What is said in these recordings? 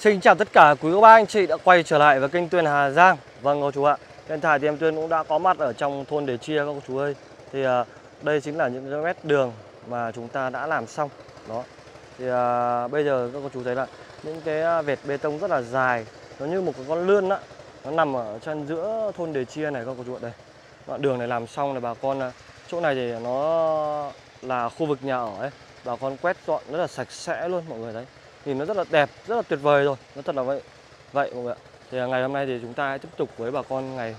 Xin chào tất cả quý cô bác anh chị đã quay trở lại với kênh Tuyên Hà Giang. Vâng cô chú ạ. Hiện tại thì em Tuyên cũng đã có mặt ở trong thôn Đề Chia các cô chú ơi. Thì uh, đây chính là những mét đường mà chúng ta đã làm xong. Đó. Thì uh, bây giờ các cô chú thấy là những cái à, vệt bê tông rất là dài Nó như một cái con lươn á. Nó nằm ở chân giữa thôn Đề Chia này các cô chú ạ. Đây. Đoạn đường này làm xong là bà con uh, Chỗ này thì nó là khu vực nhà ở ấy. Bà con quét dọn rất là sạch sẽ luôn mọi người đấy. Nhìn nó rất là đẹp, rất là tuyệt vời rồi Nó thật là vậy Vậy mọi người ạ Thì ngày hôm nay thì chúng ta tiếp tục với bà con ngày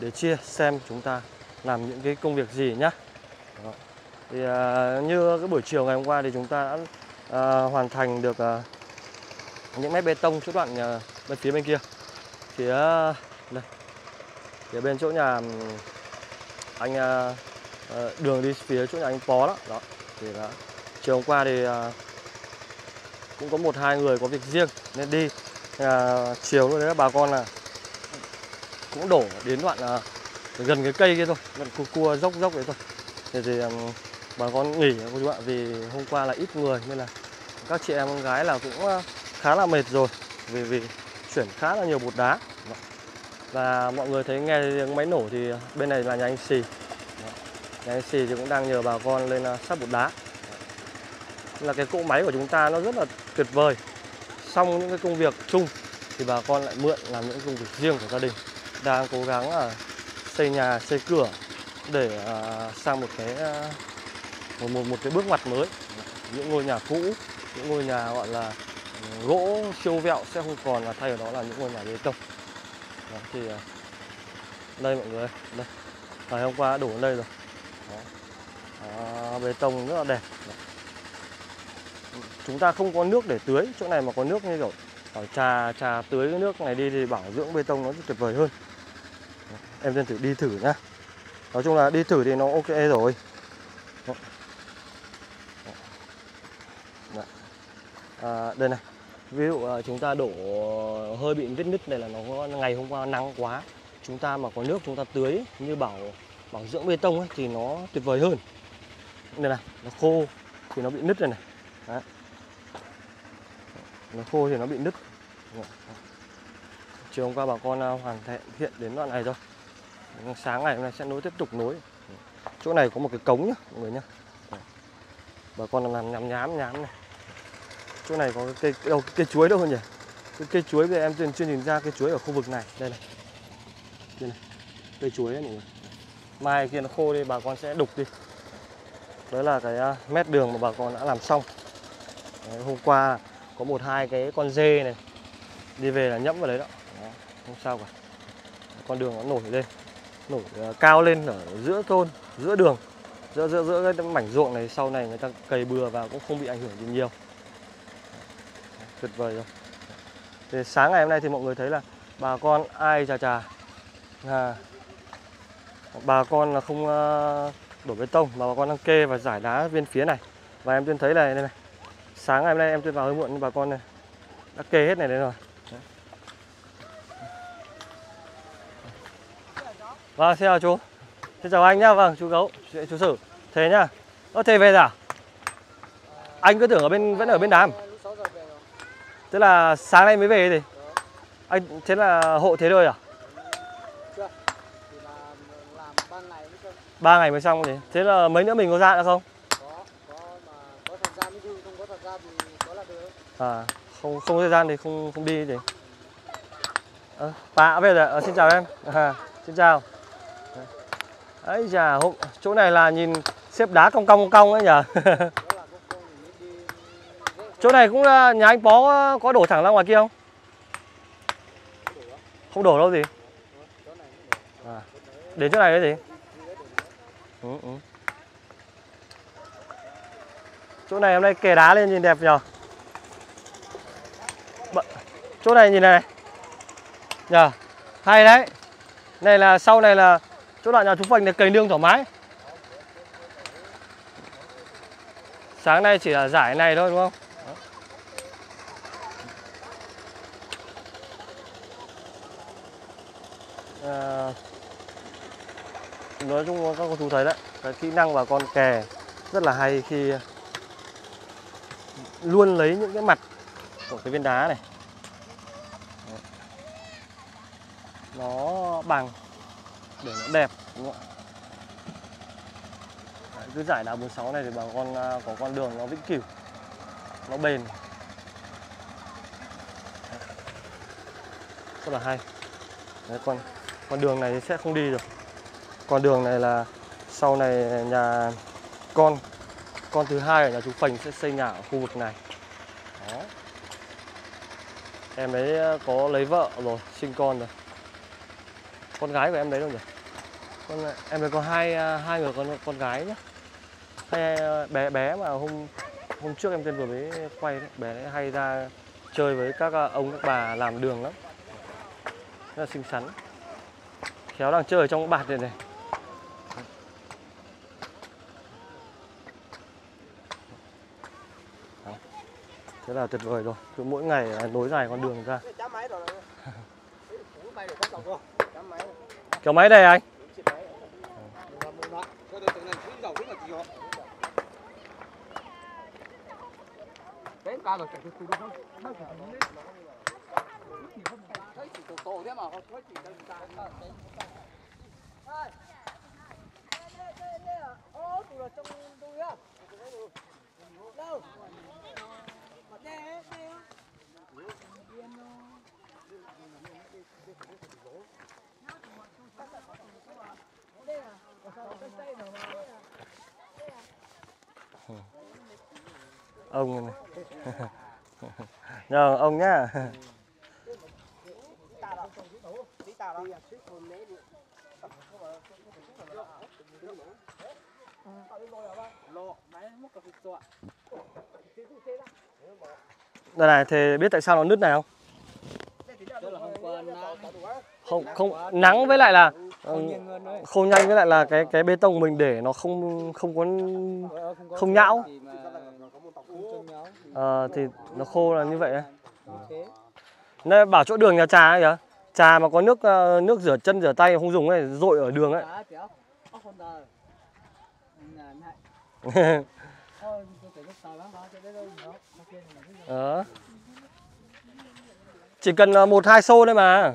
Để chia xem chúng ta làm những cái công việc gì nhá Đó. Thì à, như cái buổi chiều ngày hôm qua thì chúng ta đã à, hoàn thành được à, những mét bê tông chỗ đoạn à, bên phía bên kia Phía à, đây Phía bên chỗ nhà anh à, à, đường đi phía chỗ nhà anh Pó đó, đó. Thì đó. chiều hôm qua thì à, cũng có một hai người có việc riêng nên đi. À, chiều luôn đấy bà con là cũng đổ đến đoạn à, gần cái cây kia thôi gần cua, cua dốc dốc đấy thôi. Thì, thì um, bà con nghỉ cô chú ạ vì hôm qua là ít người nên là các chị em con gái là cũng à, khá là mệt rồi vì vì chuyển khá là nhiều bột đá. Và mọi người thấy nghe tiếng máy nổ thì bên này là nhà anh xì. Nhà anh xì thì cũng đang nhờ bà con lên à, sắp bột đá. Là cái cỗ máy của chúng ta nó rất là tuyệt vời. Xong những cái công việc chung thì bà con lại mượn làm những công việc riêng của gia đình. Đang cố gắng là xây nhà xây cửa để à, sang một cái à, một, một một cái bước ngoặt mới. Những ngôi nhà cũ những ngôi nhà gọi là gỗ siêu vẹo sẽ không còn là thay vào đó là những ngôi nhà bê tông. Đó, thì à, đây mọi người đây. Ngày hôm qua đã đổ đến đây rồi. Đó. À, bê tông rất là đẹp. đó chúng ta không có nước để tưới chỗ này mà có nước như kiểu ở trà trà tưới cái nước này đi thì bảo dưỡng bê tông nó tuyệt vời hơn. Em dân thử đi thử nhá. Nói chung là đi thử thì nó ok rồi. Dạ. À, đây này. Ví dụ ờ, chúng ta đổ hơi bị vết nứt này là nó ngày hôm qua nắng quá. Chúng ta mà có nước chúng ta tưới như bảo bảo dưỡng bê tông ấy, thì nó tuyệt vời hơn. Đây này nó khô thì nó bị nứt này này. Đấy. Nó khô thì nó bị nứt. Chiều hôm qua bà con à, hoàn thiện đến đoạn này rồi. sáng ngày hôm nay sẽ nối tiếp tục nối. Chỗ này có một cái cống nhá, mọi người nhá. Bà con làm nhám nhám nhám này. Chỗ này có cái cây, đâu cây chuối đâu nhỉ? Cái cây chuối bây em chuyên chuyên nhìn ra cây chuối ở khu vực này. Đây này. Đây này. Cây chuối ấy, mọi người. Mai kia nó khô đi, bà con sẽ đục đi. Đấy là cái à, mét đường mà bà con đã làm xong đấy, hôm qua có một hai cái con dê này đi về là nhẫm vào đấy đó, đó không sao cả. Con đường nó nổi lên nổi uh, cao lên ở giữa thôn giữa đường giữa giữa giữa cái mảnh ruộng này. Sau này người ta cày bừa vào cũng không bị ảnh hưởng gì nhiều. Tuyệt vời rồi. Thì sáng ngày hôm nay thì mọi người thấy là bà con ai chà chà. À, bà con là không uh, đổ bê tông mà bà con đang kê và giải đá bên phía này. Và em tuyên thấy này đây này sáng ngày hôm nay em tuyên vào hơi muộn nhưng bà con này đã kê hết này đấy rồi. Đấy. vâng xin chào chú. Xin chào anh nhá. Vâng chú gấu chú sử. Thế nhá. Ơ thế về à anh cứ tưởng ở bên vẫn ở bên đám. Tức là sáng nay mới về thì? Anh thế là hộ thế thôi à? Ba ngày mới xong thì thế là mấy nữa mình có ra nữa không à không không thời gian thì không không đi thì à, bà về rồi à, xin chào em. À, xin chào. Ấy già hôm chỗ này là nhìn xếp đá cong cong cong ấy nhỉ chỗ này cũng là nhà anh bó ờ, có đổ thẳng ra ngoài kia không? Không đổ đâu gì? À, đến chỗ này cái gì? Ừ, ừ. chỗ này hôm nay kè đá lên nhìn đẹp nhở? Chỗ này nhìn này nhờ hay đấy. Này là sau này là chỗ đoạn nhà chú phành là cầy nương thoải mái. Sáng nay chỉ là giải này thôi đúng không? À, nói chung các cô chú thấy đấy cái kỹ năng bà con kè rất là hay khi luôn lấy những cái mặt của cái viên đá này. Nó bằng để nó đẹp đúng không ạ? Cứ giải đá 46 này thì bà con à, có con đường nó vĩnh cửu nó bền. Rất là hay. Đấy, con con đường này sẽ không đi được. Con đường này là sau này nhà con con thứ hai ở nhà chú Phành sẽ xây nhà ở khu vực này. Đó. Em ấy à, có lấy vợ rồi sinh con rồi con gái của em đấy đâu nhỉ? Con em ấy có hai ờ, hai người con con gái nhá. Hay ờ, bé bé mà hôm hôm trước em tên vừa mới quay đấy bé ấy hay ra chơi với các ờ, ông các bà làm đường lắm. Rất là xinh xắn. Khéo đang chơi ở trong bạt này này. Thế là tuyệt vời rồi. Cứ mỗi ngày nối dài con đường ra Kiểu máy đây anh Thank you ông này nhờ ông nhá. Đây này, thì biết tại sao nó nứt này không? Không không nắng với lại là ờ, khô nhanh với lại là cái cái bê tông mình để nó không không có không nhão à, thì nó khô là như vậy ấy. Nên bảo chỗ đường nhà trà ấy kìa Trà mà có nước ờ, nước rửa chân rửa tay không dùng ấy Dội ở đường ấy ờ. Chỉ cần ờ, một hai xô thôi mà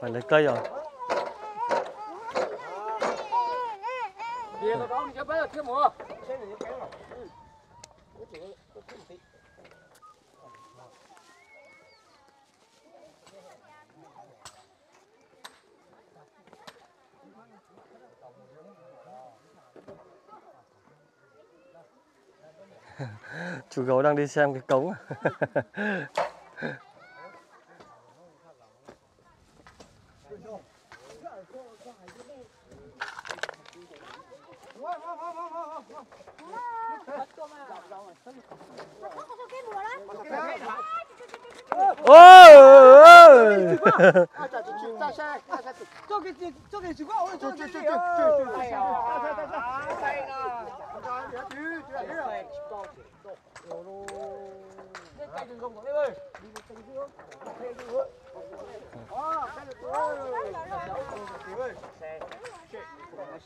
Phải lấy cây rồi. Chú gấu đang đi xem cái cống Đồ đồ. Bên cạnh rừng rồng của em ơi. Đi một cánh giữa. Thế đi thôi. Ờ, cái được rồi. Tí ơi. Xe. Xe.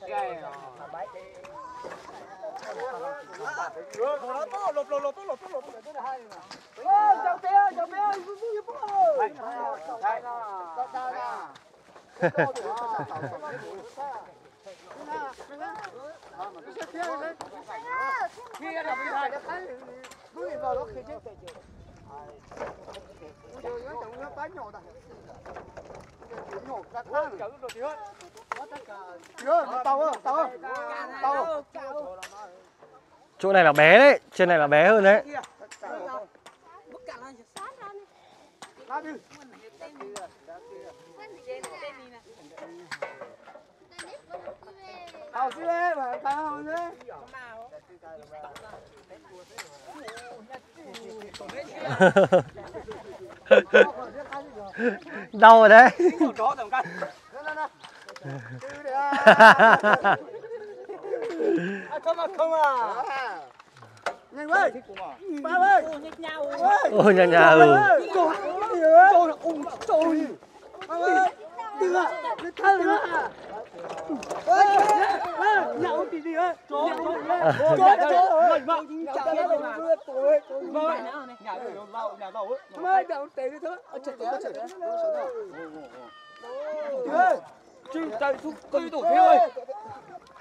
Xe. Bái cái. Được, nó tốt, lột lột lột tốt, lột tốt, lột. Cái này hay mà. Ơ, chào bé, chào bé, vui vui bố ơi. Đây. Đây. Đây. Đây chỗ này là rồi đấy trên này là bé hơn đấy. Nè nè. Chứ đi à. À không à không à. Nhanh ơi. Ba ơi. ôi nhà nhà ừ là ung trộn. Ba ơi. Đừng à. À. Ê, nhậu tí đi ơi. Trộn trộn. Trộn trộn. Vâng, chào đậu tệ đi thôi. Chết chết chết. Chứ tay xuống cây tổ thế ơi.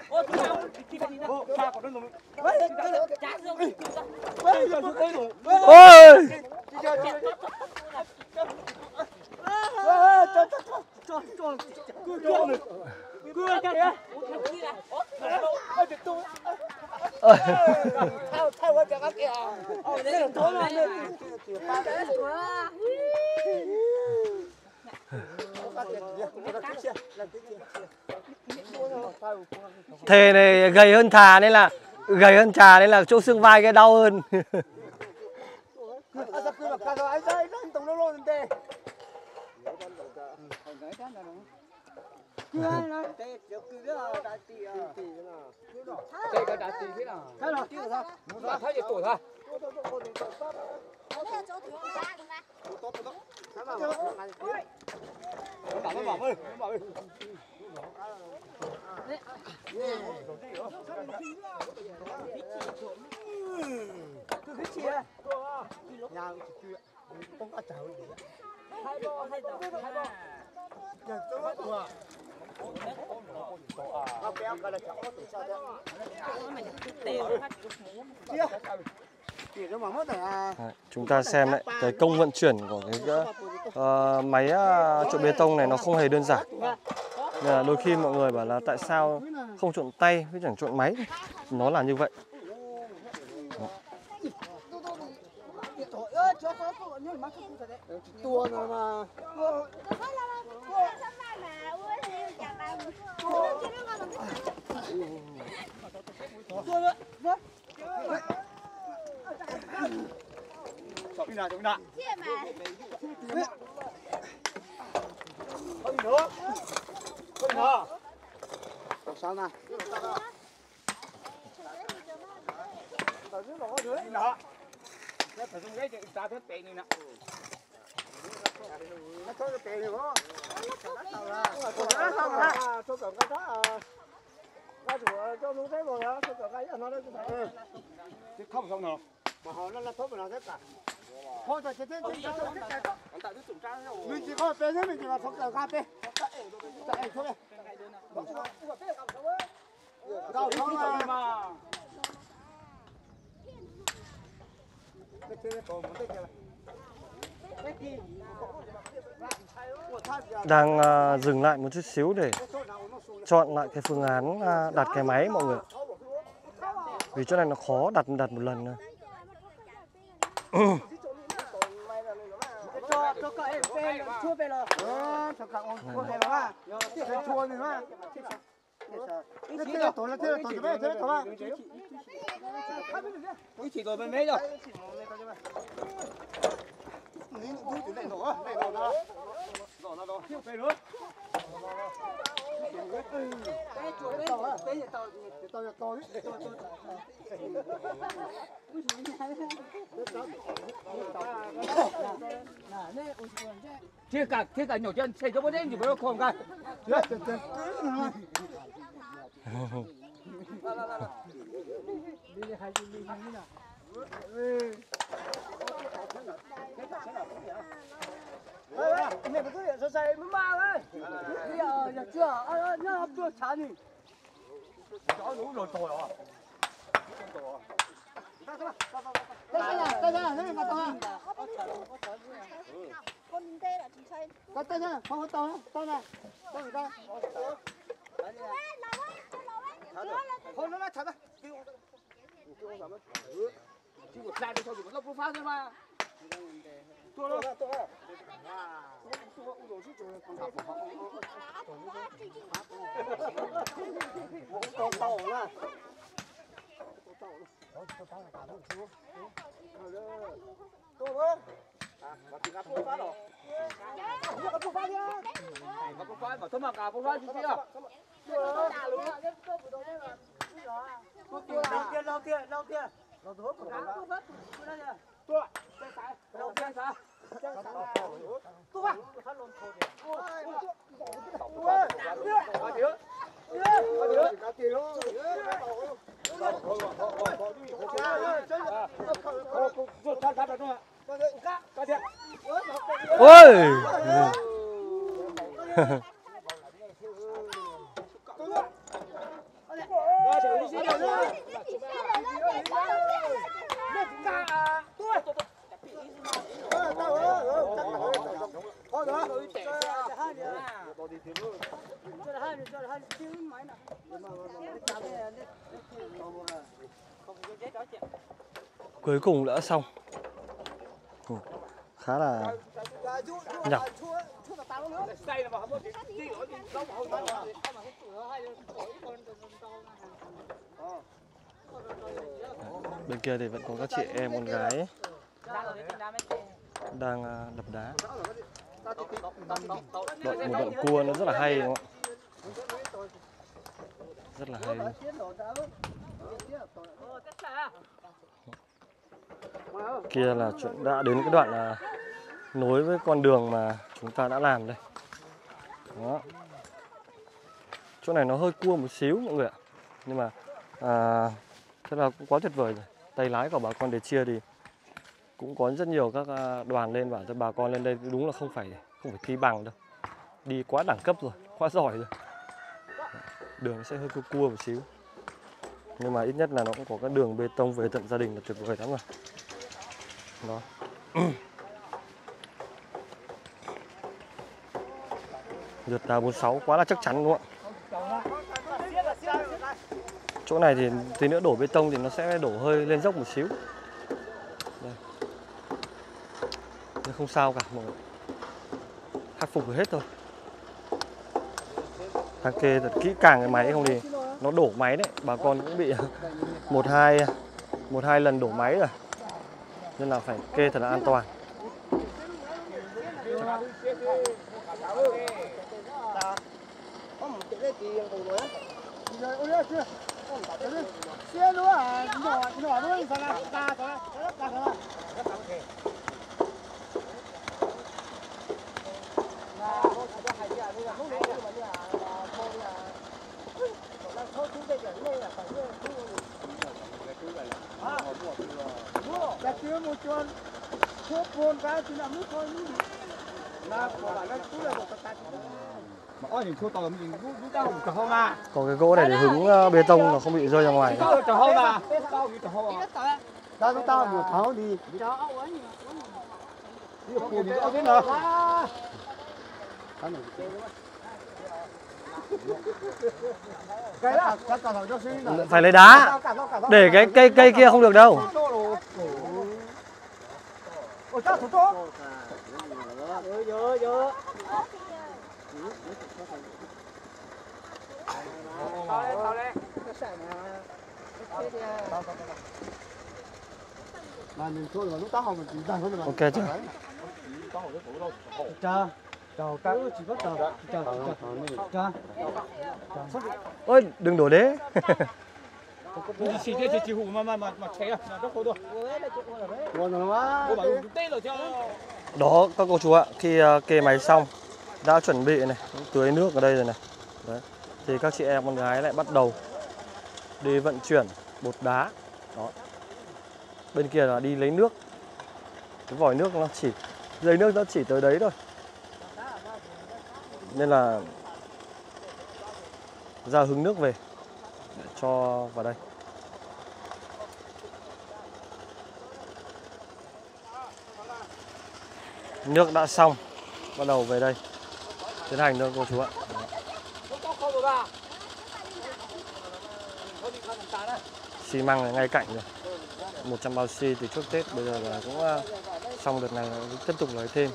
Ôi, cha còn đang ngồi. Ê, giờ xuống cây tổ. ôi Ôi, thề này gầy hơn thà nên là gầy hơn trà nên là chỗ xương vai cái đau hơn 这个打地去了，看了，那他就躲他。cứ cái chia nhau chưa không có chậu hai bò hai bò hai bò giờ tôi quá Đấy, chúng ta xem lại cái công vận chuyển của cái ờ, máy ờ, trộn bê tông này nó không hề đơn giản. Nên là đôi khi mọi người bảo là tại sao không trộn tay với chẳng trộn máy? Nó là như vậy. Tua mà Chọn nào, chọn đi nào. Không nữa. Không nữa. Làm sao nào? Tao giữ nó dưới nọ. Nó phải dùng cái ta thất tệ này nè. Nó thôi cái tệ này không? Nó rồi Chứ không xong nào. Mà họ nó là tốt mà nó cả. Thôi thì thế thế thế thế. Mình chỉ có bé thế mình chỉ là số cầm cái bé. Chạy thôi. Đâu không mà đang ờ, dừng lại một chút xíu để chọn lại cái phương án ờ, đặt cái máy mọi người vì chỗ này nó khó đặt đặt một lần thôi cho cho các em về chua về rồi. Ờ, cho các ông chua về rồi ha. Cho chua nữa ha. Thế thế là tổ là thế là tổ thế thế là tổ ha. Cái chỉ rồi bên mấy rồi. Này nổ, này nổ đó. Nổ nó đó. Về nữa. Cái chuột đấy, cái gì tao, tao tao đấy, tao tao. Chưa cả, chưa cả nhổ chân, xây cho bố ơi. Mẹ cứ mới mang ấy. Bây giờ giờ chưa, à nhá chưa chán đi. Chó đủ rồi tồi à. Đây đây đây đây đây này tao con tê là chị xây Có đây này, không có tao nữa, tao này. Tao người ta. Thôi nó nó chặt ra. Chứ một ra đi thôi thì nó không phá thôi mà. 坐了，坐了。我我我是觉得刚才不好，我搞到了，搞到了，我搞到了，打不出，好了，够了，啊，我听他不发了，我不发呀， Mà có phải mà thôi mà cả có phải chứ kia. 老爹老爹老爹，老头不干了，坐，再三，Đâu xem sao? 再三，坐吧，他弄 tua chân trái đầu chân trái chân trái tua phát luôn thôi tua tua tua đi nữa đi nữa đi nữa ôi cuối cùng đã xong. Ừ, khá là nhọc bên kia thì vẫn có các chị em con gái. Đang à, đập đá. Đoạn một đoạn cua nó rất là hay đúng không ạ? Rất là hay. Luôn. kia là chúng đã đến cái đoạn là nối với con đường mà chúng ta đã làm đây. Đó. Chỗ này nó hơi cua một xíu mọi người ạ. Nhưng mà à, thế là cũng quá tuyệt vời rồi. Tay lái của bà con để chia thì cũng có rất nhiều các à, đoàn lên bảo cho bà con lên đây. Đúng là không phải không phải thi bằng đâu. Đi quá đẳng cấp rồi, quá giỏi rồi. Đường sẽ hơi cua cua một xíu. Nhưng mà ít nhất là nó cũng có cái đường bê tông về tận gia đình là tuyệt vời lắm rồi. Đó. Rượt 46 quá là chắc chắn, đúng không ạ? Chỗ này thì tí nữa đổ bê tông thì nó sẽ đổ hơi lên dốc một xíu. Đây. Nhưng không sao cả, mọi người. Khắc phục được hết thôi. Thang kê thật kỹ càng cái máy không thì nó đổ máy đấy, Bà con cũng bị một hai một hai lần đổ máy rồi. Nên là phải kê thật là an toàn. Mà ôi nhìn thua tàu mình rút rút tao trở không à. Còn cái gỗ này để hứng ờ, bê tông nó không bị rơi ra ngoài. Ta chúng ta một tháo đi Đi cùng đi ở bên nào. Phải lấy đá. Để cái cây cây kia không được đâu Tao đây, tao mà mình thôi mà tao thôi. Mà Ok chưa chào chào chào cha Ôi đừng đổ đế. Đó các cô chú ạ Khi ờ, kê máy xong đã chuẩn bị này, Tưới nước ở đây rồi này. Đấy. Thì các chị em, con gái lại bắt đầu Đi vận chuyển bột đá. Đó. Bên kia là đi lấy nước. Cái vòi nước nó chỉ, Dây nước nó chỉ tới đấy thôi. Nên là Ra hứng nước về Để cho vào đây. Nước đã xong, Bắt đầu về đây. Tiến hành thôi cô chú ạ. Xi măng ngay cạnh rồi. 100 bao xi từ trước Tết bây giờ là cũng ờ, xong đợt này tiếp tục lấy thêm.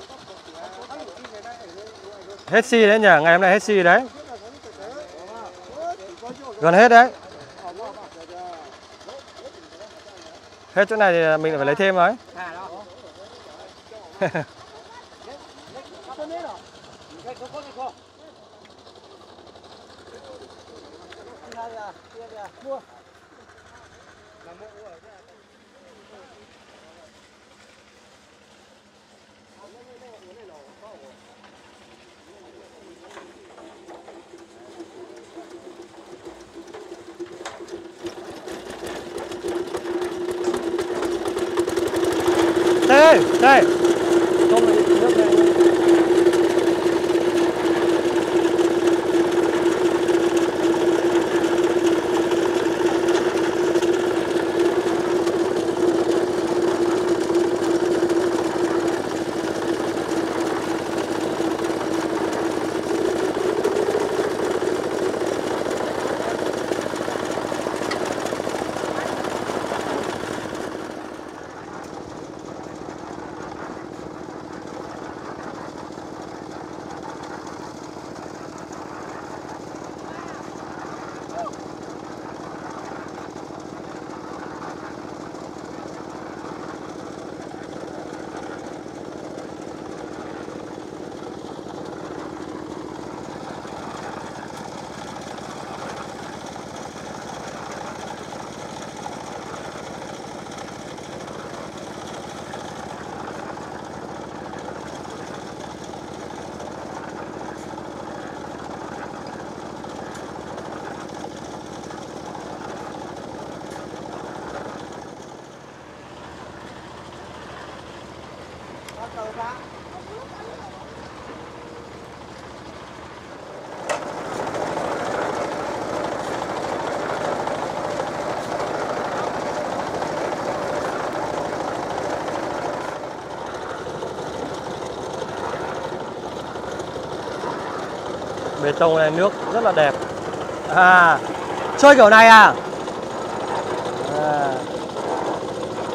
Hết xi đấy nhỉ? Ngày hôm nay hết xi đấy. Gần hết đấy. Hết chỗ này thì mình lại phải lấy thêm đấy đây đây Tôm này, nước này bê tông này nước rất là đẹp. À chơi kiểu này à, à.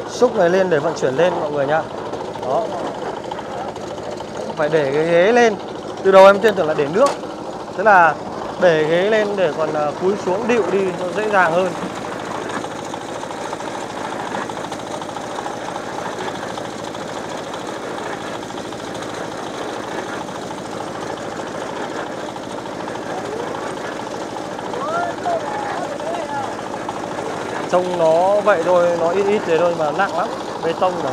xúc này lên để vận chuyển lên mọi người nhá. Đó phải để cái ghế lên. Từ đầu em trên tưởng là để nước. Thế là để ghế lên để còn à, cúi xuống điệu đi nó dễ dàng hơn. Trông nó vậy thôi, nó ít ít thế thôi mà nặng lắm, bê tông rồi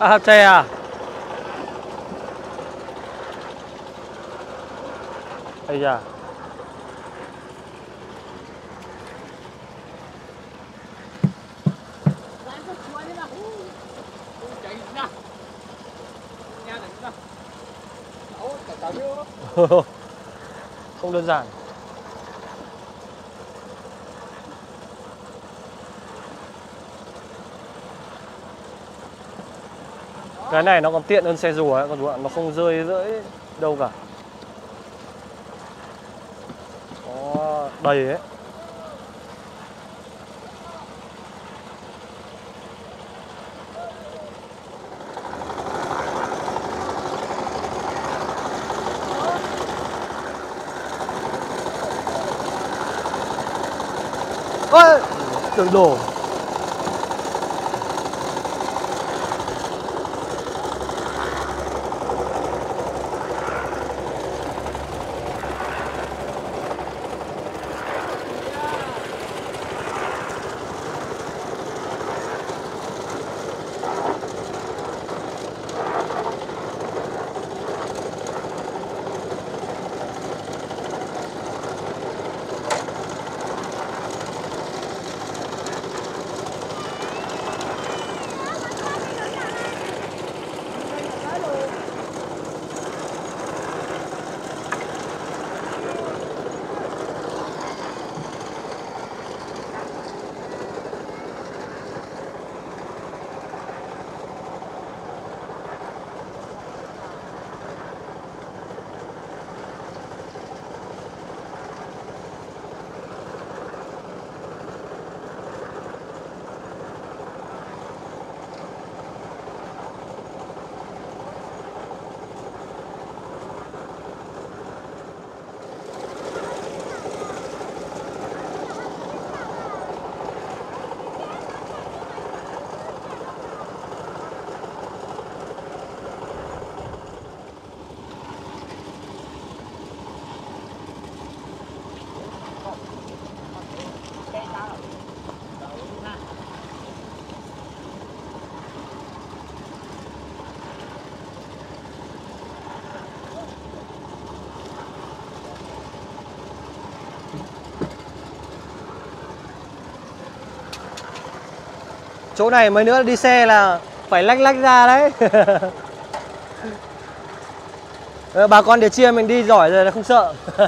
à hạt chè à? Ây da. Không đơn giản. Cái này nó còn tiện hơn xe rùa ấy, còn rùa nó không rơi rưỡi đâu cả. Có đầy ấy. Ôi tưởng đổ. Chỗ này mấy nữa đi xe là phải lách lách ra đấy. Ờ, bà con để chia mình đi giỏi rồi là không sợ.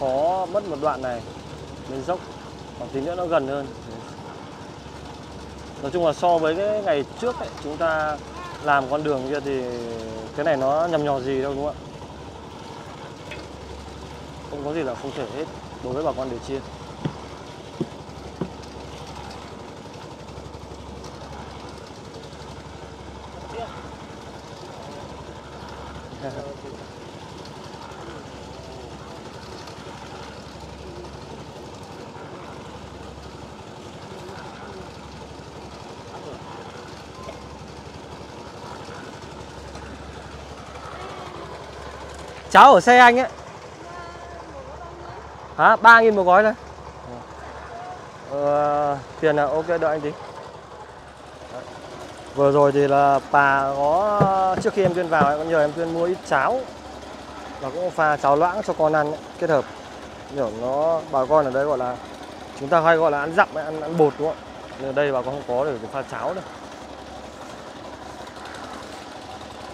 Khó mất một đoạn này lên dốc còn tí nữa nó gần hơn. Nói chung là so với cái ngày trước ấy, chúng ta làm con đường kia thì cái này nó nhầm nhò gì đâu đúng không ạ không có gì là không thể hết đối với bà con để chia cháu ở xe anh ấy. Hả? 3 nghìn một gói thôi. Ờ, Tiền là ok đợi anh tí. Vừa rồi thì là bà có Trước khi em Tuyên vào em có nhờ em Tuyên mua ít cháo. Và cũng pha cháo loãng cho con ăn ấy, kết hợp. Kiểu nó bà con ở đây gọi là Chúng ta hay gọi là ăn dặm ấy, ăn, ăn bột đúng không ạ? Nhưng ở đây bà con không có để pha cháo đâu.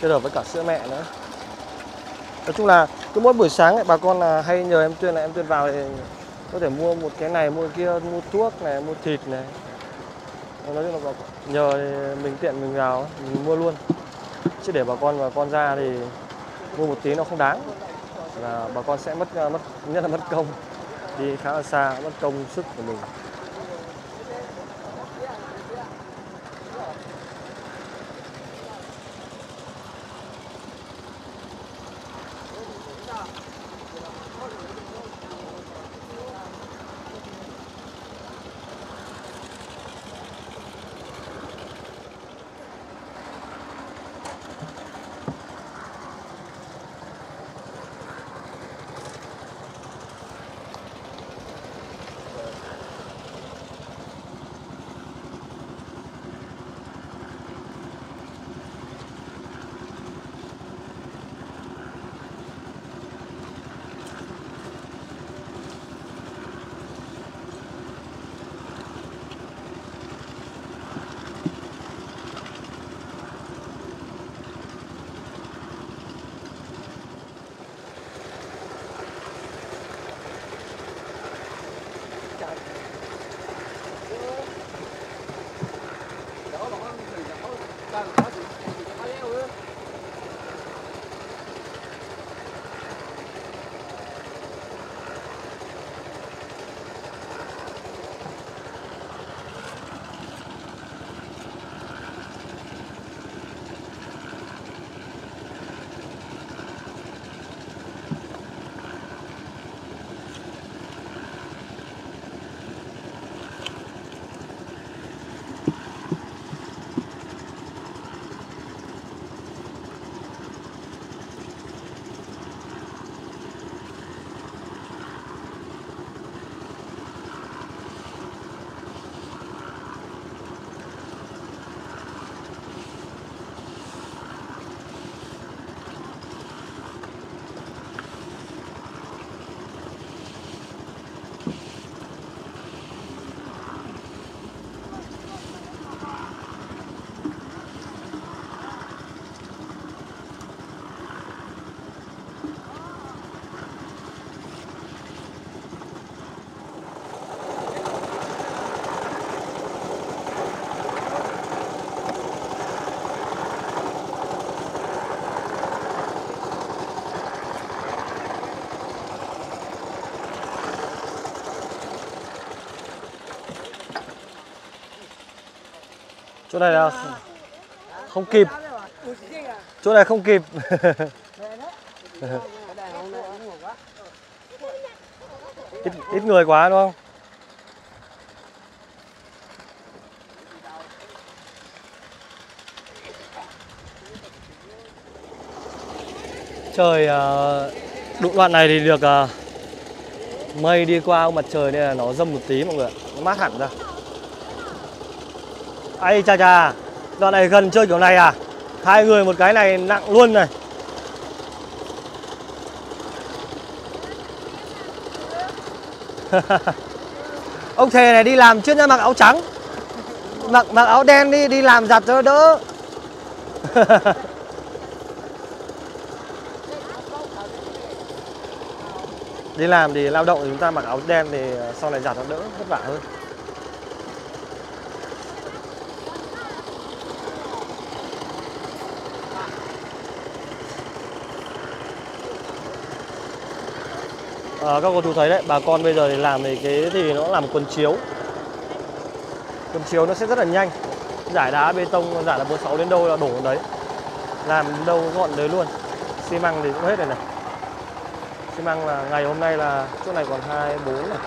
Kết hợp với cả sữa mẹ nữa. Nói chung là cứ mỗi buổi sáng ấy, bà con là hay nhờ em tuyên là em tuyên vào thì có thể mua một cái này mua cái kia mua thuốc này mua thịt này. Nói chung là bà, nhờ thì mình tiện mình vào mình mua luôn. Chứ để bà con và con ra thì mua một tí nó không đáng. Là bà con sẽ mất mất nhất là mất công. Đi khá là xa mất công sức của mình. Chỗ này là không kịp. Chỗ này không kịp. Ít, ít người quá đúng không? Trời ờ, đụng đoạn này thì được ờ, mây đi qua mặt trời nên là nó dâm một tí mọi người ạ. nó mát hẳn ra. Ây, cha cha. Đoạn này gần chơi kiểu này à? Hai người một cái này nặng luôn này. Ông thề này đi làm trước đã mặc áo trắng. Mặc mặc áo đen đi Đi làm giặt cho đỡ. Đi làm thì lao động thì chúng ta mặc áo đen thì ờ, sau này giặt nó đỡ, vất vả hơn. À, các cô chú thấy đấy, bà con bây giờ thì làm thì cái thì nó làm quần chiếu. Quần chiếu nó sẽ rất là nhanh. Giải đá bê tông giải là 46 đến đâu là đổ đến đấy. Làm đâu gọn đấy luôn. Xi măng thì cũng hết rồi này. Xi măng là ngày hôm nay là chỗ này còn 24 này.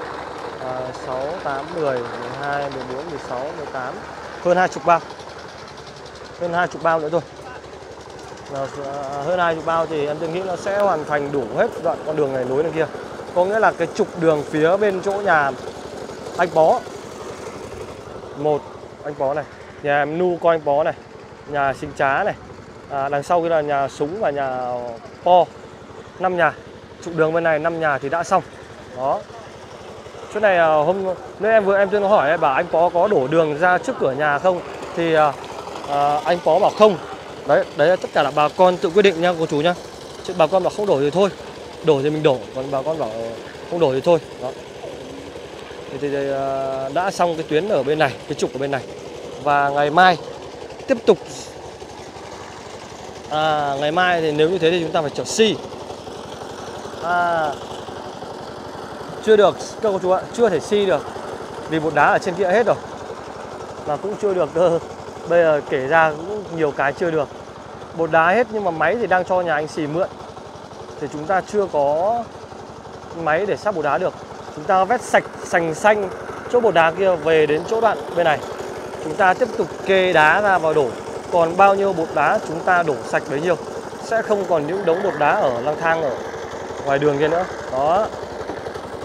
À, 6 8 10 12 14 16 18 hơn 20 bao. Hơn 20 bao nữa thôi. À, hơn 20 bao thì em tôi nghĩ nó sẽ hoàn thành đủ hết đoạn con đường này nối lên kia có nghĩa là cái trục đường phía bên chỗ nhà anh bó. Một anh bó này. Nhà em nu coi anh bó này. Nhà sinh trá này. À, đằng sau kia là nhà súng và nhà po. Năm nhà. Trục đường bên này năm nhà thì đã xong. Đó. Chỗ này à, hôm nếu em vừa em tôi nó hỏi ấy, bảo anh bó có đổ đường ra trước cửa nhà không? Thì à, à, anh bó bảo không. Đấy đấy là tất cả là bà con tự quyết định nha cô chú nhá. Chứ bà con bảo không đổ thì thôi đổ thì mình đổ còn bà con bảo không đổ thì thôi. Đó. Thì, thì, thì à, đã xong cái tuyến ở bên này cái trục ở bên này. Và ngày mai tiếp tục à, ngày mai thì nếu như thế thì chúng ta phải chở xi à, chưa được các cô chú ạ chưa thể xi được. Vì bột đá ở trên kia hết rồi. Mà cũng chưa được cơ bây giờ kể ra cũng nhiều cái chưa được. Bột đá hết nhưng mà máy thì đang cho nhà anh xì mượn thì chúng ta chưa có máy để sắp bột đá được. Chúng ta vét sạch, sành xanh chỗ bột đá kia về đến chỗ đoạn bên này. Chúng ta tiếp tục kê đá ra và đổ. Còn bao nhiêu bột đá chúng ta đổ sạch bấy nhiêu. Sẽ không còn những đống bột đá ở lang thang ở ngoài đường kia nữa. Đó.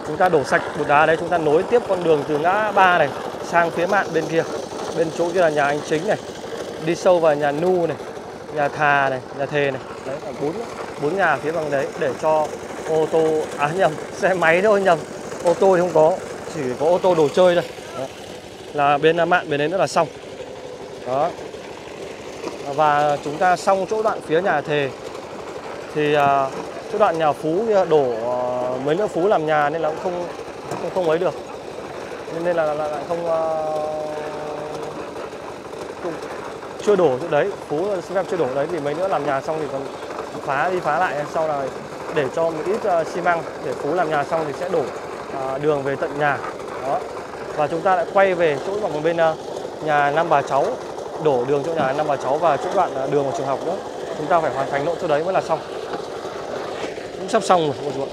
Chúng ta đổ sạch bột đá đấy, chúng ta nối tiếp con đường từ ngã ba này sang phía mạn bên kia. Bên chỗ kia là nhà anh chính này. Đi sâu vào nhà nu này nhà thà này nhà thề này. Đấy là bốn bốn nhà phía bằng đấy để cho ô tô à nhầm xe máy thôi nhầm. Ô tô thì không có chỉ có ô tô đồ chơi thôi. Đó. là bên à, mạn bên đấy nữa là xong. Đó. Và chúng ta xong chỗ đoạn phía nhà thề. Thì à, chỗ đoạn nhà phú đổ à, mấy nữa phú làm nhà nên là cũng không không không ấy được. Nên, là, là, là lại không, à, không chưa đổ chỗ đấy phú xin phép chưa đổ đấy thì mấy nữa làm nhà xong thì còn phá đi phá lại. Sau là để cho một ít uh, xi măng để phú làm nhà xong thì sẽ đổ uh, đường về tận nhà. Đó. Và chúng ta lại quay về chỗ bằng bên uh, nhà năm bà cháu đổ đường chỗ nhà năm bà cháu và chỗ đoạn uh, đường vào trường học nữa. Chúng ta phải hoàn thành nốt chỗ đấy mới là xong. Cũng sắp xong rồi cô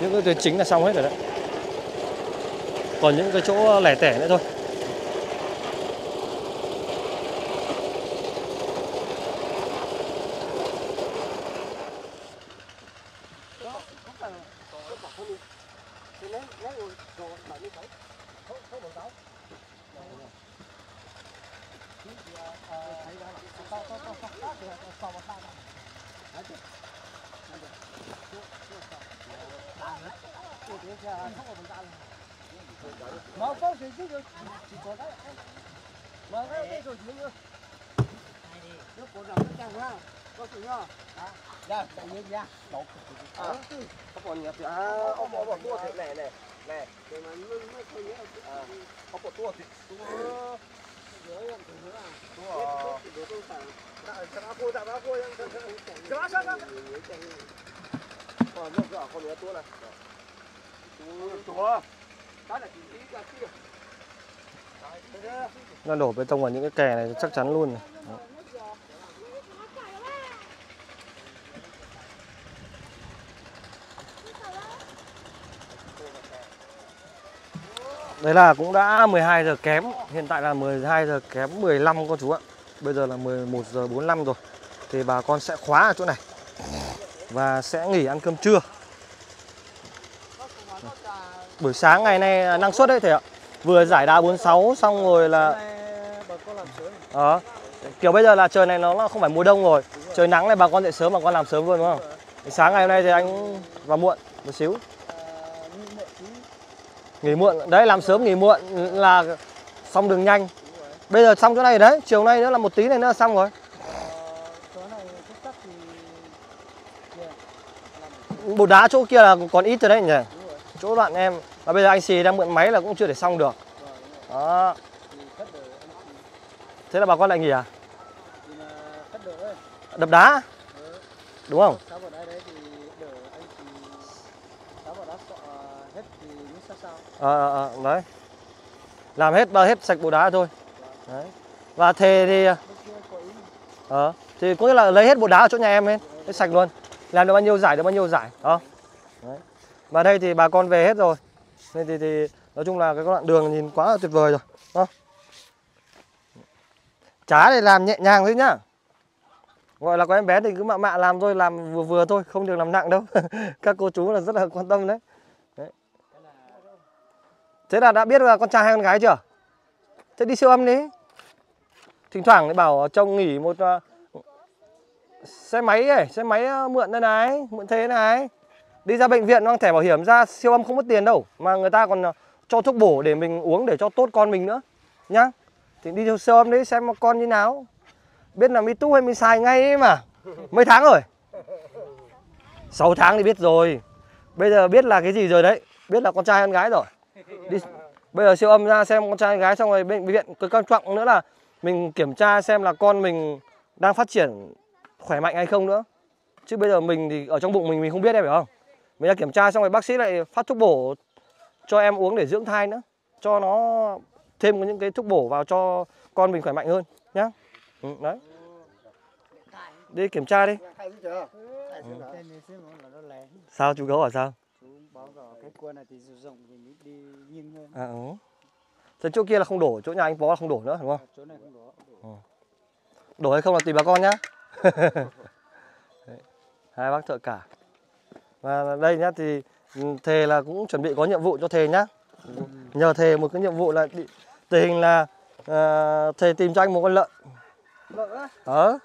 những cái tuyến chính là xong hết rồi đấy. Còn những cái chỗ lẻ tẻ nữa thôi Mà có gì chứ được chỉ có đấy. Mà cái cái rồi chứ nữa. Nó có rằng. Có sự nhá. Dạ, chạy như ra. À, có còn nhập à, ông bỏ bỏ tua thì này này. Này, để mà nó nó thôi nhé. À, ông bỏ tua thì tua. Rồi em thử nữa à. Tua. Đồ tôi phải. Chẳng áo cô, chẳng áo cô, chẳng áo sao sao. Còn nó rõ con nữa tua này. Tua. Cái là chỉ ra kia. nó đổ bê tông vào những cái kè này chắc chắn luôn này. Đấy là cũng đã 12 giờ kém, Hiện tại là 12 giờ kém 15 con chú ạ. Bây giờ là 11 giờ 45 rồi, Thì bà con sẽ khóa ở chỗ này Và sẽ nghỉ ăn cơm trưa. Buổi sáng ngày nay năng suất đấy thầy ạ. Vừa giải đá 46 xong rồi là Đó Kiểu bây giờ là trời này nó là không phải mùa đông rồi. Trời nắng này bà con dậy sớm, bà con làm sớm luôn đúng không? Sáng ngày hôm nay thì anh vào muộn một xíu nghỉ muộn. Đấy, làm sớm, nghỉ muộn là xong đường nhanh. Bây giờ xong chỗ này đấy, chiều nay nữa là một tí này nữa là xong rồi. Bột đá chỗ kia là còn ít rồi đấy nhỉ? Chỗ đoạn em. Và bây giờ anh xì đang mượn máy là cũng chưa để xong được. Đó. Thế là bà con lại nghỉ à? Đập đá? Đúng không sáu vào đây đấy thì đỡ anh chị sáu vào đá sọ hết thì nước à, à, ờ đấy. Làm hết bao hết sạch bột đá thôi. Đấy. Và thề thì bên ờ thì có nghĩa là lấy hết bột đá ở chỗ nhà em lên hết sạch luôn. Làm được bao nhiêu giải được bao nhiêu giải đó. Đấy. và đây thì bà con về hết rồi. Nên thì, thì nói chung là cái đoạn đường nhìn quá là tuyệt vời rồi đó. Chả để làm nhẹ nhàng thôi nhá. Gọi là có em bé thì cứ mạ mạ làm thôi làm vừa vừa thôi không được làm nặng đâu. Các cô chú là rất là quan tâm đấy thế là đã biết là con trai hay con gái chưa? Thế đi siêu âm đi. Thỉnh thoảng lại bảo chồng nghỉ một uh, xe máy ấy xe máy ờ, mượn đây này mượn thế này. Đi ra bệnh viện mang thẻ bảo hiểm ra siêu âm không mất tiền đâu mà người ta còn ờ, cho thuốc bổ để mình uống để cho tốt con mình nữa nhá. Thì đi siêu âm đấy xem con như nào. Biết là mi tu hay mi xài ngay ấy mà. Mấy tháng rồi? 6 tháng thì biết rồi. Bây giờ biết là cái gì rồi đấy? Biết là con trai hay con gái rồi đi. Bây giờ siêu âm ra xem con trai gái xong rồi bệnh viện cái quan trọng nữa là mình kiểm tra xem là con mình đang phát triển khỏe mạnh hay không nữa. Chứ bây giờ mình thì ở trong bụng mình mình không biết em phải không? Mình đã kiểm tra xong rồi bác sĩ lại phát thuốc bổ cho em uống để dưỡng thai nữa. Cho nó thêm những cái thuốc bổ vào cho con mình khỏe mạnh hơn nhá. Ừ, đấy. Đi kiểm tra đi. Lẻ sao chú gấu ở sao vào cái cua này thì dụng thì đi nghiêng hơn. À, ừ. Thế chỗ kia là không đổ chỗ nhà anh bó là không đổ nữa đúng không? Chỗ này không đổ. Đổ hay không là tùy bà con nhá. Hai bác thợ cả. Và đây nhá thì ừ, thề là cũng chuẩn bị có nhiệm vụ cho thề nhá. Nhờ thề một cái nhiệm vụ là tình hình là ờ, thề tìm cho anh một con lợn. Lợn á? Đó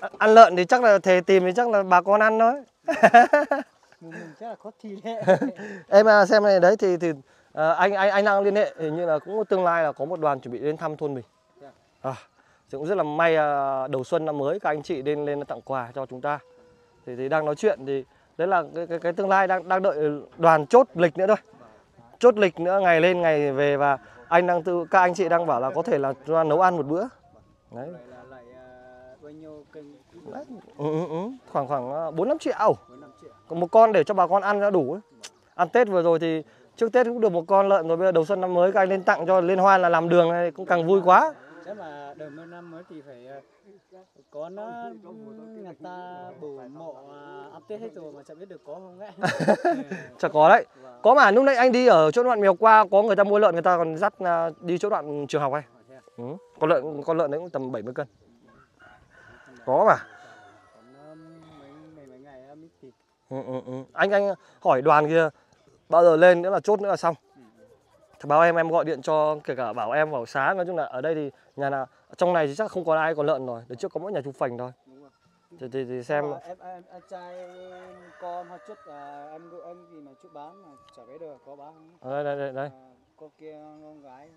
Ăn- ăn lợn thì chắc là thề tìm thì chắc là bà con ăn thôi mình mình chắc là có thịt đấy. Em à, xem này đấy thì thì ờ, anh anh anh đang liên hệ hình như là cũng tương lai là có một đoàn chuẩn bị đến thăm thôn mình. À, thì cũng rất là may à, đầu xuân năm mới các anh chị lên lên tặng quà cho chúng ta. Thì, thì đang nói chuyện thì đấy là cái, cái, cái tương lai đang đang đợi đoàn chốt lịch nữa thôi. Chốt lịch nữa ngày lên ngày về và anh đang tự các anh chị đang bảo là có thể là nấu ăn một bữa. Đấy, à, bao nhiêu đấy. Ừ, ừ, ừ. khoảng khoảng bốn năm triệu bốn năm triệu còn một con để cho bà con ăn cho đủ ấy. ăn tết vừa rồi thì trước tết cũng được một con lợn rồi bây giờ đầu xuân năm mới các anh lên tặng cho liên hoan là làm đường này cũng càng vui quá chắc là đầu năm mới thì phải à, có nó người ta bổ mộ à, áp tết hết rồi mà chẳng biết được có không ấy chả có đấy Vâng. có mà lúc nãy anh đi ở chỗ đoạn mèo qua có người ta mua lợn người ta còn dắt à, đi chỗ đoạn trường học này Thế à? ừ. con lợn con lợn đấy cũng tầm 70 cân có mà còn à, mấy mấy mấy ngày à, mới thịt ừ, ừ, ừ. anh anh hỏi đoàn kia bao giờ lên nữa là chốt nữa là xong. Thì báo em em gọi điện cho kể cả bảo em vào sáng nói chung là ở đây thì nhà nào trong này thì chắc không còn ai còn lợn rồi đợt trước có mỗi nhà chú phành thôi. Thì, thì, thì xem. Ờ, em, em, em trai con hoặc chút à, em em gì mà chút bán mà chả biết được có bán không. Ờ, đây đây đây, đây. à, con kia con gái.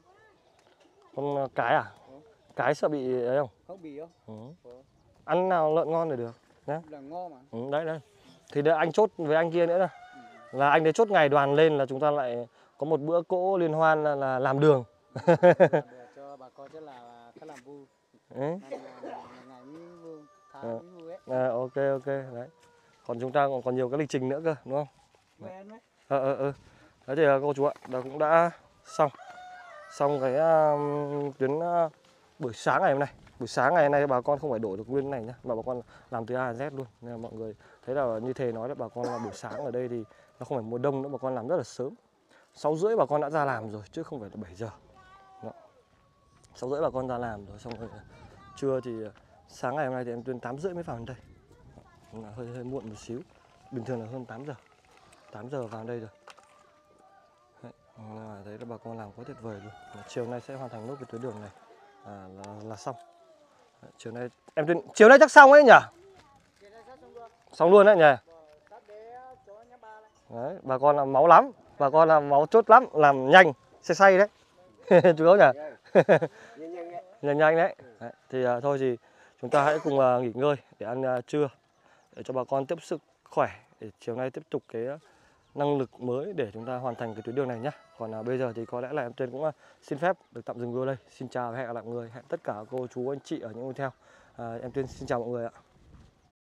Con ờ, cái à? Ừ. cái sợ bị ấy không? Không bị không? Ừ. Ừ. ăn nào lợn ngon thì được là ngon mà. Ừ, đấy đây thì để anh chốt với anh kia nữa này. là anh đấy chốt ngày đoàn lên là chúng ta lại có một bữa cỗ liên hoan là, là làm đường. Cho bà con rất là khá làm vui. Ừ. Ngày- ngày vui tháng Ờ. mới vui ấy. À, ok ok đấy. Còn chúng ta còn còn nhiều cái lịch trình nữa cơ đúng không? Đấy. Ờ ờ ờ. Đấy thì ờ, cô chú ạ đã cũng đã xong. Xong cái um, tuyến uh, buổi sáng ngày hôm nay buổi sáng ngày nay bà con không phải đổi được nguyên này nhá mà bà con làm từ A đến Z luôn. Nên là mọi người thấy là như thầy nói là bà con là buổi sáng ở đây thì nó không phải mùa đông nữa bà con làm rất là sớm. Sáu rưỡi bà con đã ra làm rồi chứ không phải là 7 giờ. Đó. sáu rưỡi bà con ra làm rồi xong rồi trưa thì ờ, sáng ngày hôm nay thì em tuyên tám rưỡi mới vào đến đây. Là hơi hơi muộn một xíu. Bình thường là hơn 8 giờ. 8 giờ vào đây rồi. Đấy, là thấy là bà con làm quá tuyệt vời luôn. Chiều nay sẽ hoàn thành nốt cái tuyến đường này. À, là, là xong chiều nay em tin chiều nay chắc xong ấy nhỉ? Xong luôn đấy nhỉ? Đấy, bà con làm máu lắm bà con làm máu chốt lắm làm nhanh say say đấy. Chú ấu nhỉ? Nhanh nhanh đấy. Đấy, thì uh, thôi thì chúng ta hãy cùng uh, nghỉ ngơi để ăn uh, trưa để cho bà con tiếp sức khỏe để chiều nay tiếp tục cái uh, năng lực mới để chúng ta hoàn thành cái tuyến đường này nhé còn à, bây giờ thì có lẽ là em Tuyên cũng à, xin phép được tạm dừng video đây. Xin chào và hẹn gặp lại mọi người. Hẹn tất cả cô chú anh chị ở những video theo à, em Tuyên xin chào mọi người ạ.